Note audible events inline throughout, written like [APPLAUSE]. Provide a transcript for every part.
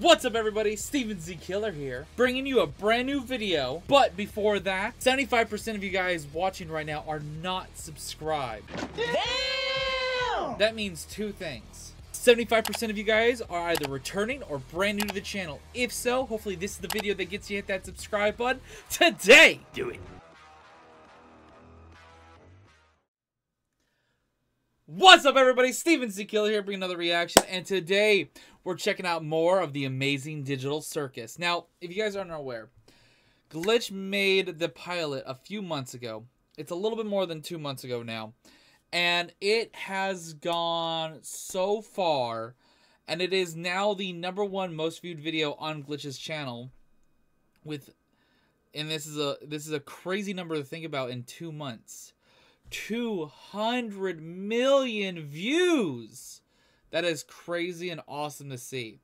What's up everybody, Steven Z Killer here, bringing you a brand new video, but before that, 75% of you guys watching right now are not subscribed. Damn! That means two things. 75% of you guys are either returning or brand new to the channel. If so, hopefully this is the video that gets you hit that subscribe button today. Do it. What's up everybody, Steven Z Killer here bringing another reaction and today we're checking out more of the amazing digital circus. Now, if you guys aren't aware, Glitch made the pilot a few months ago. It's a little bit more than two months ago now. And it has gone so far and it is now the number one most viewed video on Glitch's channel with and this is a this is a crazy number to think about in two months 200 million views. That is crazy and awesome to see.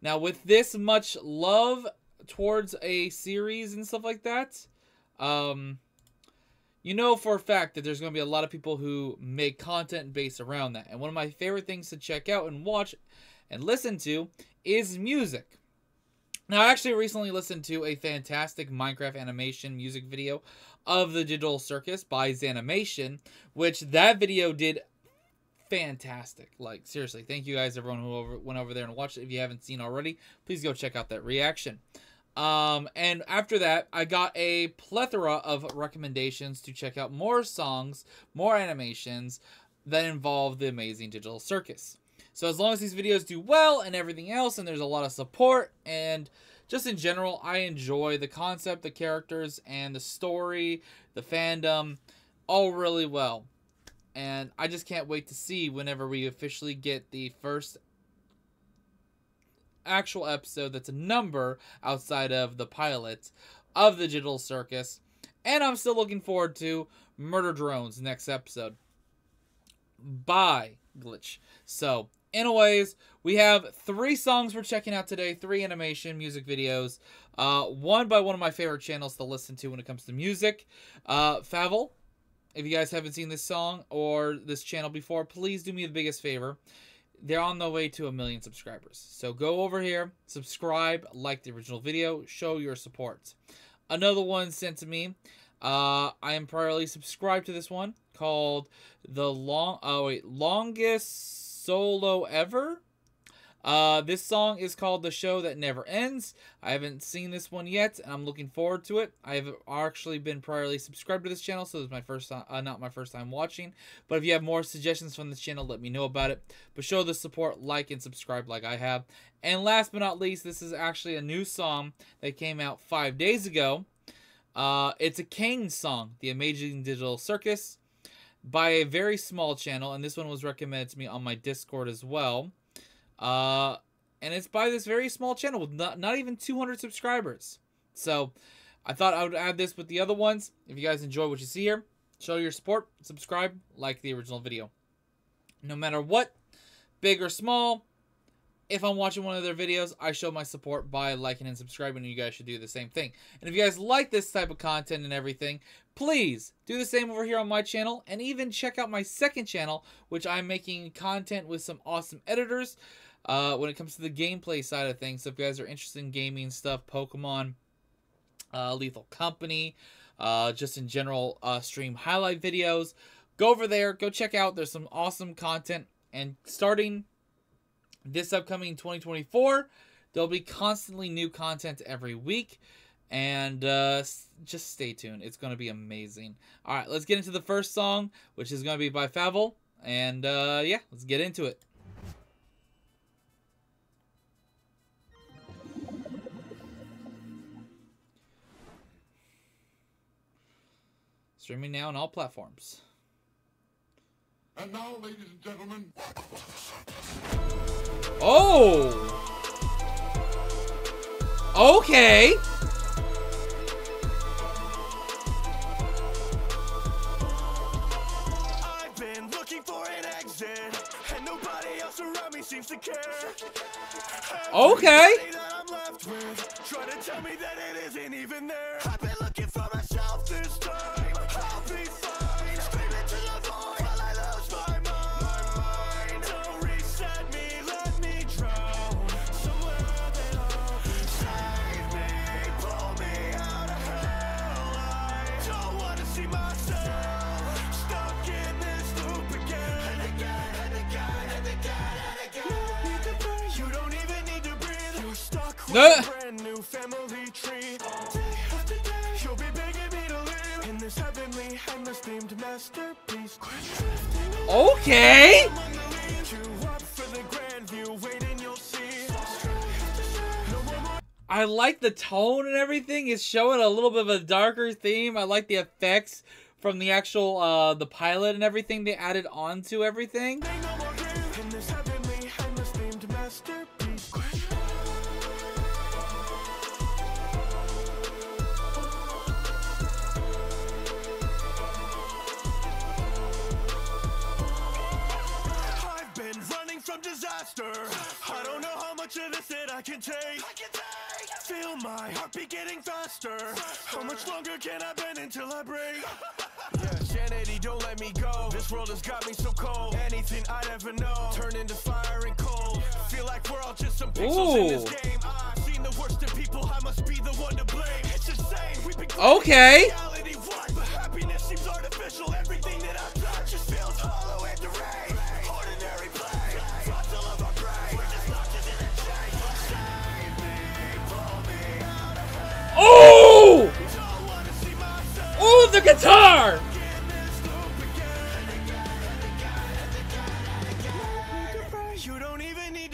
Now, with this much love towards a series and stuff like that, um, you know for a fact that there's going to be a lot of people who make content based around that. And one of my favorite things to check out and watch and listen to is music. Now, I actually recently listened to a fantastic Minecraft animation music video of the Digital Circus by ZAMination, which that video did fantastic. Like, seriously, thank you guys, everyone who over, went over there and watched it. If you haven't seen already, please go check out that reaction. Um, and after that, I got a plethora of recommendations to check out more songs, more animations that involve the amazing Digital Circus. So as long as these videos do well and everything else, and there's a lot of support and just in general, I enjoy the concept, the characters, and the story, the fandom, all really well. And I just can't wait to see whenever we officially get the first actual episode that's a number outside of the pilot of the Digital Circus. And I'm still looking forward to Murder Drones next episode. Bye, Glitch. So, anyways, we have three songs we're checking out today, three animation music videos. Uh, one by one of my favorite channels to listen to when it comes to music. Uh, FabvL, if you guys haven't seen this song or this channel before, please do me the biggest favor. They're on the way to a million subscribers. So go over here, subscribe, like the original video, show your support. Another one sent to me. Uh, I am priorly subscribed to this one called the long. Oh wait, longest solo ever. Uh, this song is called The Show That Never Ends. I haven't seen this one yet, and I'm looking forward to it. I've actually been priorly subscribed to this channel, so is my first time, uh, not my first time watching. But if you have more suggestions from this channel, let me know about it. But show the support, like, and subscribe like I have. And last but not least, this is actually a new song that came out five days ago. Uh, it's a Caine song, The Amazing Digital Circus, by a very small channel, and this one was recommended to me on my Discord as well. Uh, and it's by this very small channel with not, not even 200 subscribers. So I thought I would add this with the other ones. If you guys enjoy what you see here, show your support, subscribe, like the original video. No matter what, big or small, if I'm watching one of their videos, I show my support by liking and subscribing, and you guys should do the same thing. And if you guys like this type of content and everything, please do the same over here on my channel, and even check out my second channel, which I'm making content with some awesome editors uh, when it comes to the gameplay side of things. So if you guys are interested in gaming stuff, Pokemon, uh, Lethal Company, uh, just in general uh, stream highlight videos, go over there, go check out. There's some awesome content, and starting this upcoming 2024, there'll be constantly new content every week. And uh, just stay tuned. It's going to be amazing. All right, let's get into the first song, which is going to be by FabvL. And uh, yeah, let's get into it. Streaming now on all platforms. And now, ladies and gentlemen. Oh! Okay! I've No more I like the tone and everything. It's showing a little bit of a darker theme. I like the effects from the actual uh the pilot and everything they added onto everything. Disaster. I don't know how much of this that I can take. Feel my heartbeat getting faster. How much longer can I bend until I break? [LAUGHS] Yeah, sanity, don't let me go. This world has got me so cold. Anything I'd ever know turn into fire and cold. Feel like we're all just some pixels in this Ooh. game. I've seen the worst of people. I must be the one to blame. It's insane. We've been Okay. reality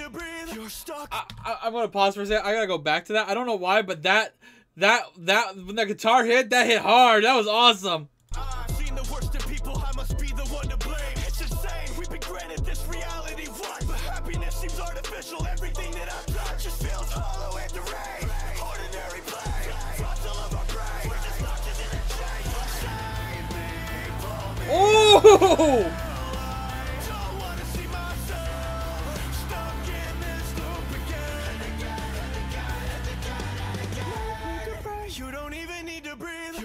to breathe. You're stuck. I, I, I'm gonna pause for a second. I gotta go back to that. I don't know why, but that that that when the guitar hit, that hit hard. That was awesome.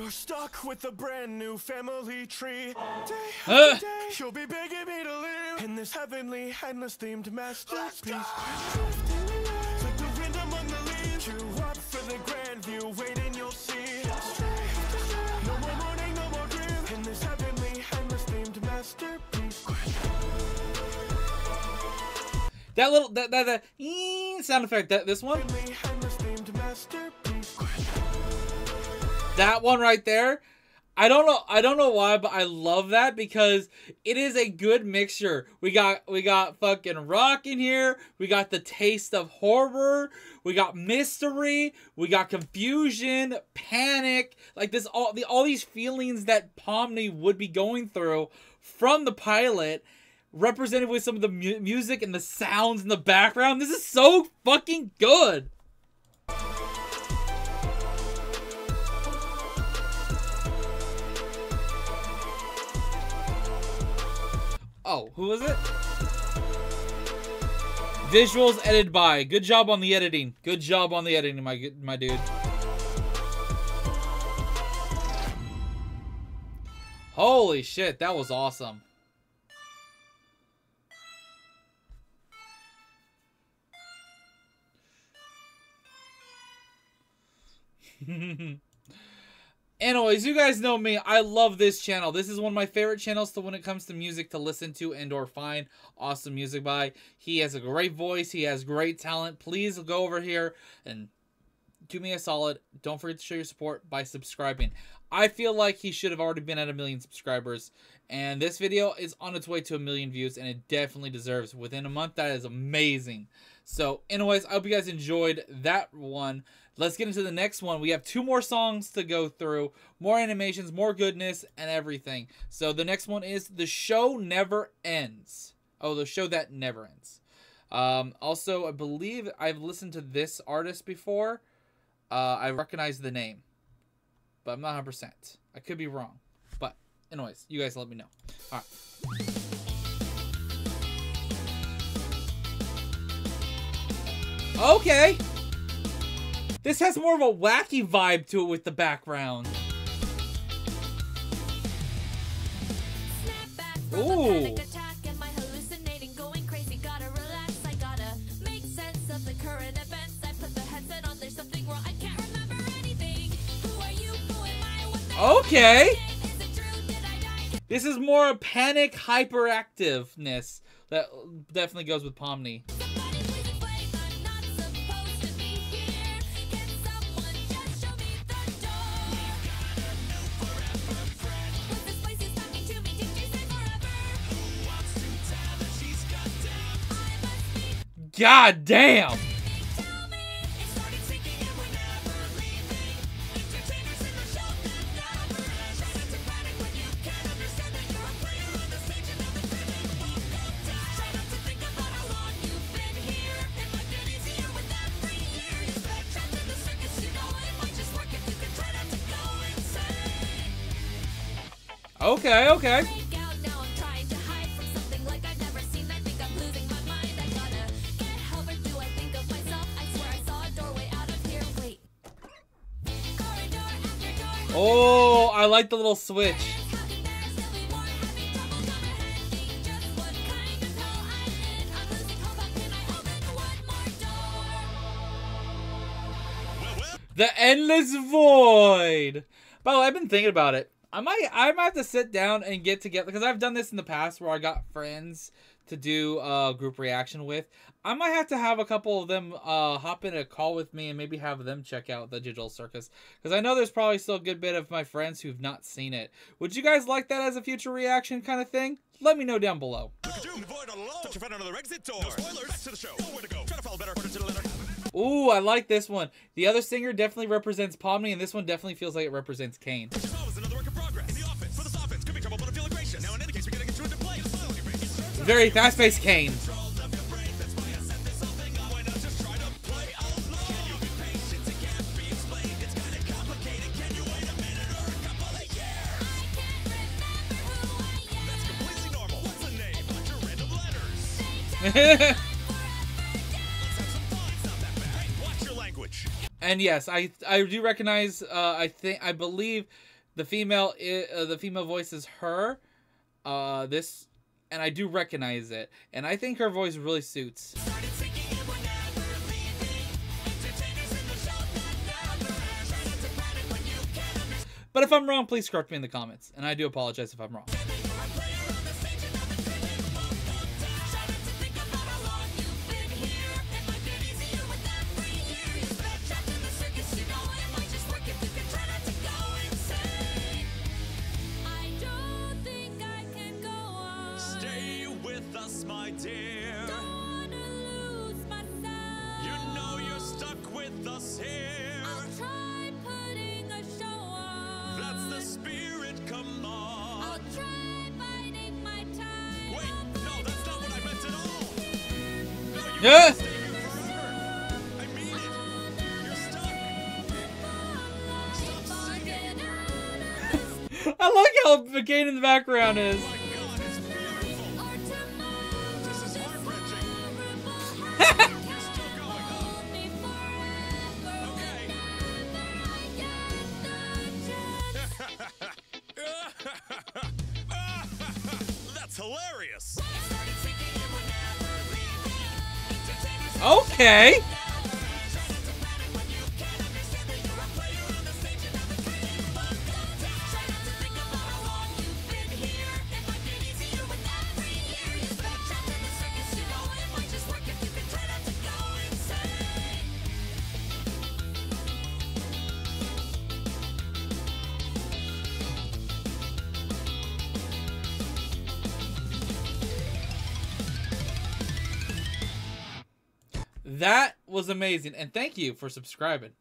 Stuck with a brand new family tree. Day uh. day, you'll be begging me to live in this heavenly, endless themed masterpiece. That little that that, that sound effect. That this one, that one right there. I don't know. I don't know why, but I love that because it is a good mixture. We got we got fucking rock in here. We got the taste of horror. We got mystery. We got confusion, panic. Like this, all the all these feelings that Pomni would be going through from the pilot, represented with some of the mu- music and the sounds in the background. This is so fucking good. Oh, who was it? Visuals edited by. Good job on the editing. Good job on the editing, my my dude. Holy shit, that was awesome. [LAUGHS] Anyways, you guys know me. I love this channel. This is one of my favorite channels to when it comes to music to listen to and or find awesome music by. He has a great voice. He has great talent. Please go over here and do me a solid. Don't forget to show your support by subscribing. I feel like he should have already been at a million subscribers. And this video is on its way to a million views, and it definitely deserves within a month. That is amazing. So, anyways, I hope you guys enjoyed that one. Let's get into the next one. We have two more songs to go through, more animations, more goodness, and everything. So, the next one is The Show Never Ends. Oh, The Show That Never Ends. Um, also, I believe I've listened to this artist before. Uh, I recognize the name, but I'm not 100%. I could be wrong. But, anyways, you guys let me know. All right. Okay. This has more of a wacky vibe to it with the background. Ooh. Okay. This is more a panic hyperactiveness that definitely goes with Pomni. God damn! Okay, okay. Like the little switch. The Endless Void. By the way, I've been thinking about it. I might, I might have to sit down and get together because I've done this in the past where I got friends to do a group reaction with. I might have to have a couple of them uh, hop in a call with me and maybe have them check out the Digital Circus because I know there's probably still a good bit of my friends who've not seen it. Would you guys like that as a future reaction kind of thing? Let me know down below. Ooh, I like this one. The other singer definitely represents Pomni, and this one definitely feels like it represents Caine. Very fast-paced Caine. [LAUGHS] and yes, I I do recognize. Uh, I think I believe the female uh, the female voice is her. Uh, this, and I do recognize it, and I think her voice really suits. But if I'm wrong, please correct me in the comments, and I do apologize if I'm wrong. Yeah. [LAUGHS] I like how the McCain in the background is. Okay. Was amazing. And thank you for subscribing.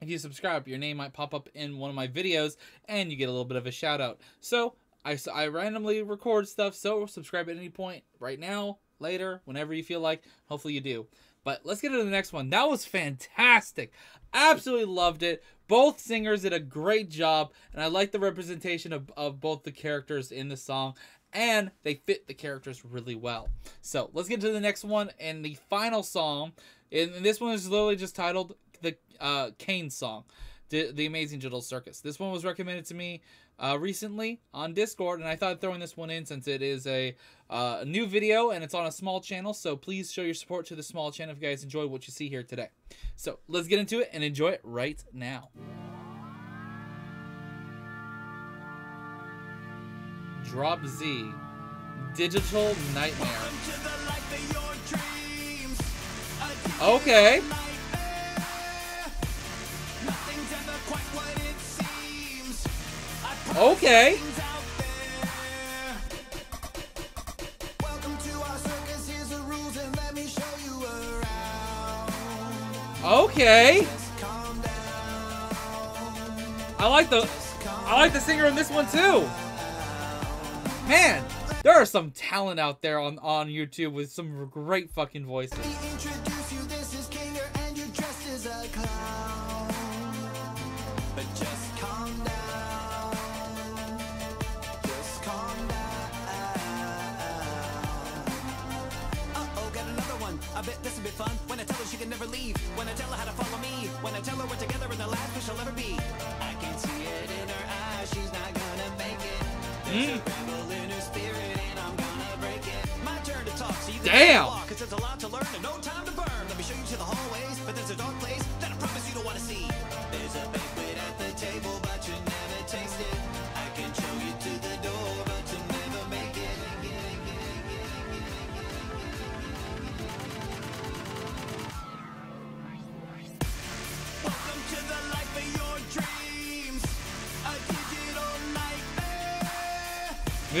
If you subscribe, your name might pop up in one of my videos and you get a little bit of a shout out. So I, I randomly record stuff. So subscribe at any point right now, later, whenever you feel like. Hopefully you do. But let's get into the next one. That was fantastic. Absolutely loved it. Both singers did a great job. And I like the representation of, of both the characters in the song and they fit the characters really well. So let's get to the next one and the final song. And this one is literally just titled the uh, Caine song, the, the Amazing Digital Circus. This one was recommended to me uh, recently on Discord, and I thought throwing this one in since it is a uh, new video and it's on a small channel. So please show your support to the small channel if you guys enjoy what you see here today. So let's get into it and enjoy it right now. Drop Z. Digital Nightmare. Show you Okay. I like the I like the singer in this one too. Man, there are some talent out there on on YouTube with some great fucking voices. I bet this'll be fun. When I tell her she can never leave. When I tell her how to follow me. When I tell her we're together in the last we shall ever be. I can see it in her eyes. She's not gonna make it. There's a mm. rebel in her spirit, and I'm gonna break it. My turn to talk, so you can Damn. walk, Cause there's a lot to learn and no time to burn. Let me show you to the hallways, but there's a dark place [LAUGHS]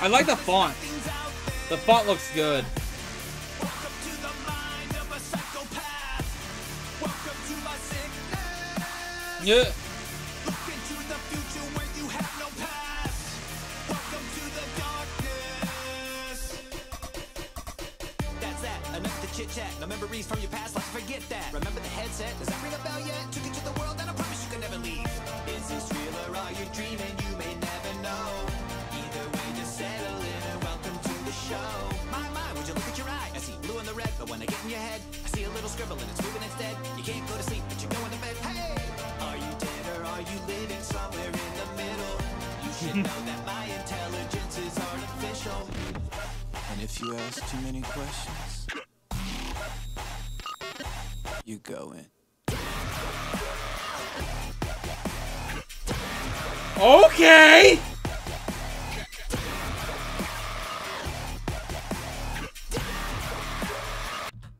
I like the font. The font looks good. Yeah. Chit chat. No memories from your past. Let's forget that. Remember the headset? Does that ring a bell yet? Took you to the world this real or are you dreaming? You may never know. Either way, just settle in and welcome to the show. My, my, would you look at your eye? I see blue and the red, but when I get in your head, I see a little scribble and it's moving instead. You can't go to sleep, but you're going to bed. Hey! Are you dead or are you living somewhere in the middle? You should [LAUGHS] know that my intelligence is artificial. And if you ask too many questions, you go in. Okay.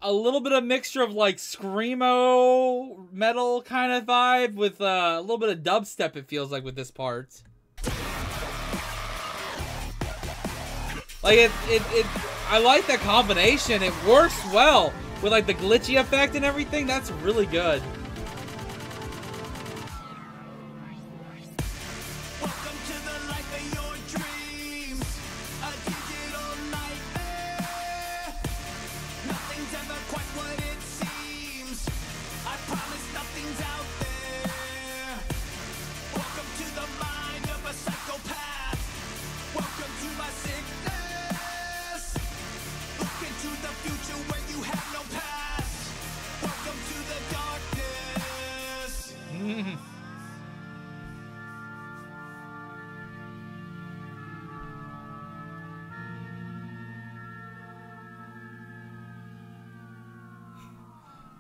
A little bit of mixture of like screamo metal kind of vibe with uh, a little bit of dubstep. It feels like with this part. Like it, it, it. I like that combination. It works well with like the glitchy effect and everything. That's really good.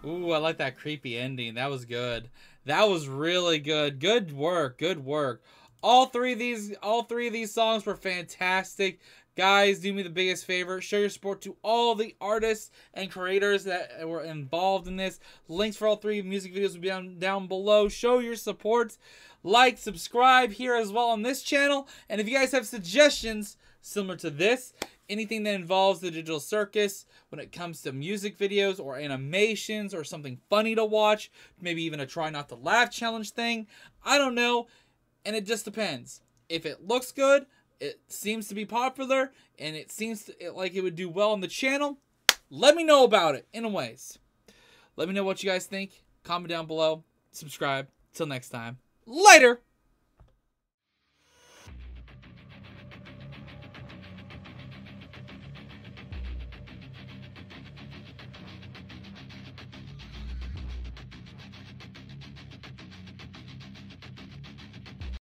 Ooh, I like that creepy ending. That was good. That was really good. Good work. Good work. All three of these all three of these songs were fantastic. Guys, do me the biggest favor. Show your support to all the artists and creators that were involved in this. Links for all three music videos will be down, down below. Show your support. Like, subscribe here as well on this channel. And if you guys have suggestions similar to this, anything that involves the digital circus when it comes to music videos or animations or something funny to watch, maybe even a try not to laugh challenge thing. I don't know. And it just depends. If it looks good, it seems to be popular, and it seems to, like it would do well on the channel, let me know about it. Anyways, let me know what you guys think. Comment down below. Subscribe. Till next time. Later.